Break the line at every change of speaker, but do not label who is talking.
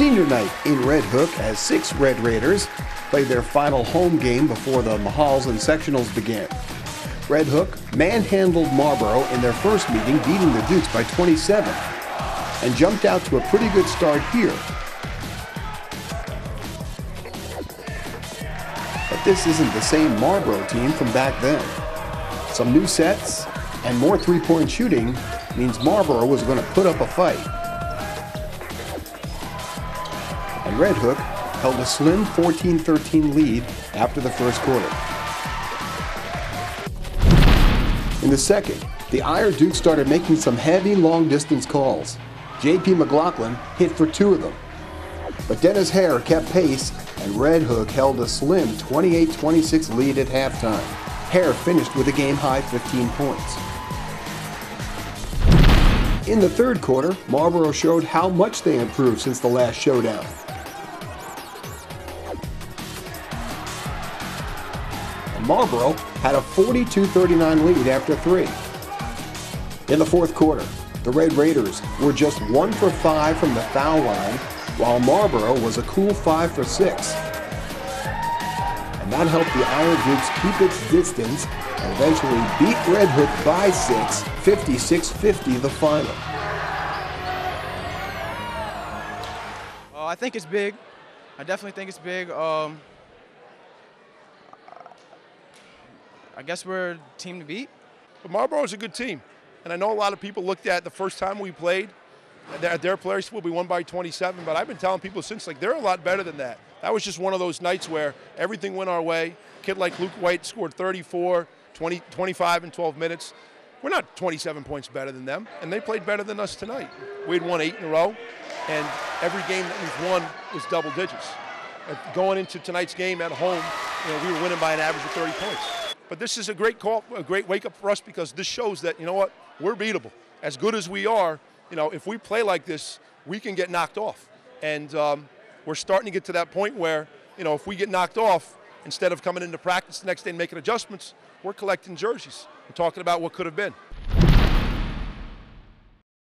senior night in Red Hook as six Red Raiders played their final home game before the MHALs and sectionals began. Red Hook manhandled Marlboro in their first meeting, beating the Dukes by 27, and jumped out to a pretty good start here. But this isn't the same Marlboro team from back then. Some new sets and more three-point shooting means Marlboro was going to put up a fight. And Red Hook held a slim 14-13 lead after the first quarter. In the second, the Iron Duke started making some heavy long-distance calls. J.P. McLaughlin hit for two of them. But Dennis Hare kept pace, and Red Hook held a slim 28-26 lead at halftime. Hare finished with a game-high 15 points. In the third quarter, Marlboro showed how much they improved since the last showdown. Marlboro had a 42-39 lead after three. In the fourth quarter, the Red Raiders were just one for five from the foul line, while Marlboro was a cool five for six. And that helped the Iron Dukes keep its distance and eventually beat Red Hook by six, 56-50 the final.
Uh, I think it's big. I definitely think it's big. Um, I guess we're a team to beat.
But Marlboro's a good team. And I know a lot of people looked at the first time we played at their players school, we won by 27, but I've been telling people since, like, they're a lot better than that. That was just one of those nights where everything went our way. Kid like Luke White scored 34, 20, 25 in 12 minutes. We're not 27 points better than them, and they played better than us tonight. We had won eight in a row, and every game that we've won was double digits. Going into tonight's game at home, you know, we were winning by an average of 30 points. But this is a great call, a great wake up for us because this shows that, you know what, we're beatable. As good as we are, you know, if we play like this, we can get knocked off. And um, we're starting to get to that point where, you know, if we get knocked off, instead of coming into practice the next day and making adjustments, we're collecting jerseys and talking about what could have been.